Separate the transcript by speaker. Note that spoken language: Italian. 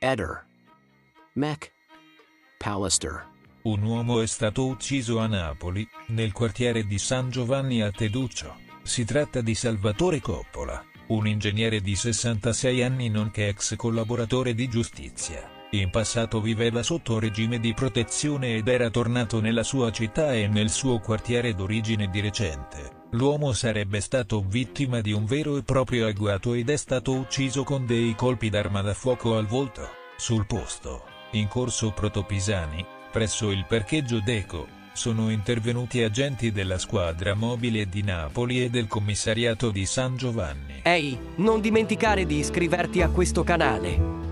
Speaker 1: Eder. Mac. Pallister.
Speaker 2: Un uomo è stato ucciso a Napoli, nel quartiere di San Giovanni a Teduccio. Si tratta di Salvatore Coppola, un ingegnere di 66 anni nonché ex collaboratore di giustizia. In passato viveva sotto regime di protezione ed era tornato nella sua città e nel suo quartiere d'origine di recente. L'uomo sarebbe stato vittima di un vero e proprio agguato ed è stato ucciso con dei colpi d'arma da fuoco al volto. Sul posto, in corso Protopisani, presso il parcheggio Deco, sono intervenuti agenti della squadra mobile di Napoli e del commissariato di San Giovanni.
Speaker 3: Ehi, non dimenticare di iscriverti a questo canale.